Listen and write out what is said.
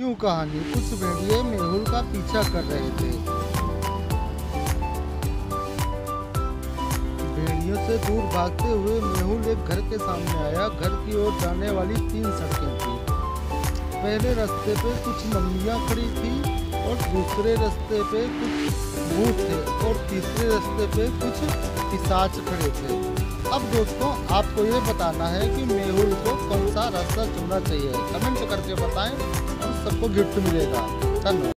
यूँ कहानी कुछ भेड़िए मेहुल का पीछा कर रहे थे। भेड़ियों से दूर भागते हुए मेहुल एक घर के सामने आया। घर की ओर जाने वाली तीन सड़कें थी। पहले रास्ते पे कुछ मम्मियाँ खड़ी थी और दूसरे रास्ते पे कुछ भूत थे और तीसरे रास्ते पे कुछ पिसाच खड़े थे। अब दोस्तों, आपको ये बताना है कि मेहुल को कौन सा रास्ता चुनना चाहिए। कमेंट करके बताएँ। सबको गिफ्ट मिलेगा। धन्यवाद।